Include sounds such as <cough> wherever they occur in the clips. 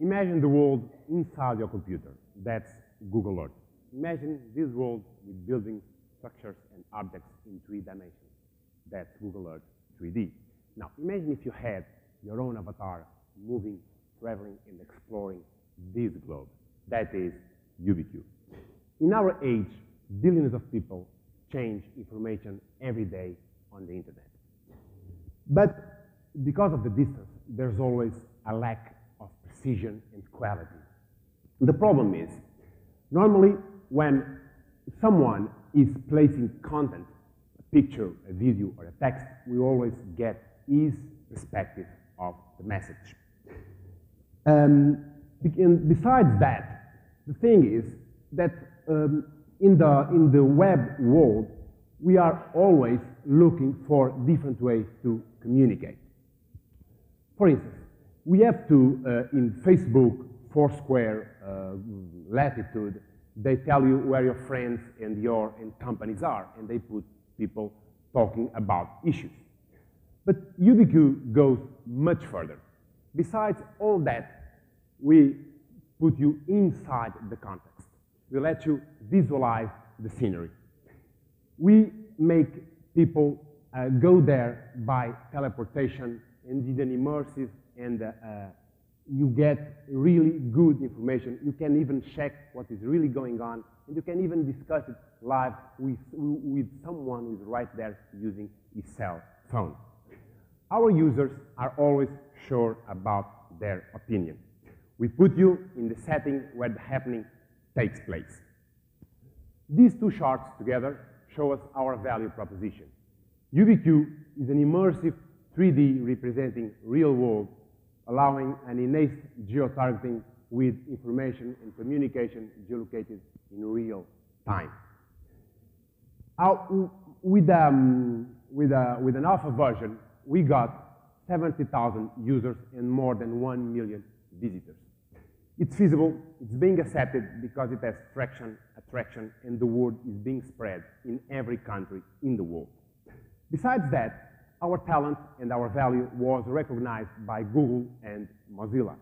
Imagine the world inside your computer. That's Google Earth. Imagine this world with buildings, structures, and objects in three dimensions. That's Google Earth 3D. Now, imagine if you had your own avatar moving, traveling, and exploring this globe. That is YouBeQ. In our age, billions of people change information every day on the internet. But because of the distance, there's always a lack precision and quality. The problem is, normally when someone is placing content, a picture, a video, or a text, we always get his perspective of the message. Um, besides that, the thing is that um, in, the, in the web world, we are always looking for different ways to communicate. For instance, we have to, uh, in Facebook, Foursquare, uh, Latitude, they tell you where your friends and your and companies are, and they put people talking about issues. But YouBeQ goes much further. Besides all that, we put you inside the context. We let you visualize the scenery. We make people uh, go there by teleportation and did an immersive and uh, you get really good information. You can even check what is really going on, and you can even discuss it live with, with someone who is right there using his cell phone. Our users are always sure about their opinion. We put you in the setting where the happening takes place. These two charts together show us our value proposition. YouBeQ is an immersive 3D representing real world allowing an innate geo-targeting with information and communication geolocated in real time. With, um, with, uh, with an alpha version, we got 70,000 users and more than 1 million visitors. It's feasible, it's being accepted because it has traction, attraction, and the word is being spread in every country in the world. Besides that, our talent and our value was recognized by Google and Mozilla.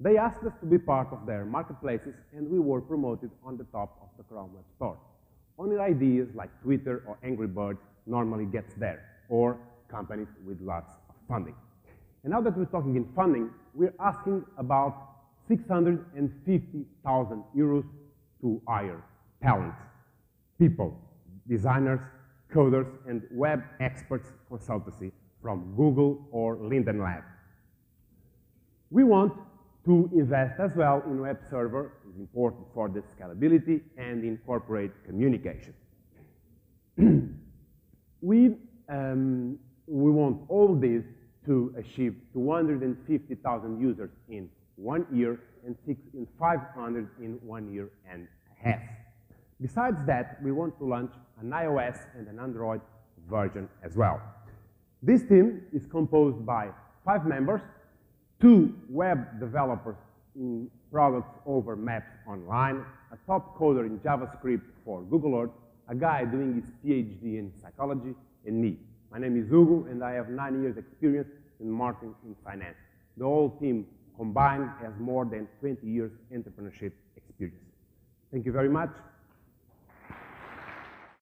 They asked us to be part of their marketplaces, and we were promoted on the top of the Chrome Web Store. Only ideas like Twitter or Angry Birds normally gets there, or companies with lots of funding. And now that we're talking in funding, we're asking about 650,000 euros to hire talents, people, designers, coders, and web experts consultancy from Google or Linden Lab. We want to invest as well in web server, is important for the scalability and in corporate communication. <clears throat> we, um, we want all this to achieve 250,000 users in one year and, six, and 500 in one year and a half. Besides that, we want to launch an iOS and an Android version as well. This team is composed by five members, two web developers in products over maps online, a top coder in JavaScript for Google Earth, a guy doing his PhD in psychology, and me. My name is Hugo, and I have nine years experience in marketing and finance. The whole team combined has more than 20 years entrepreneurship experience. Thank you very much.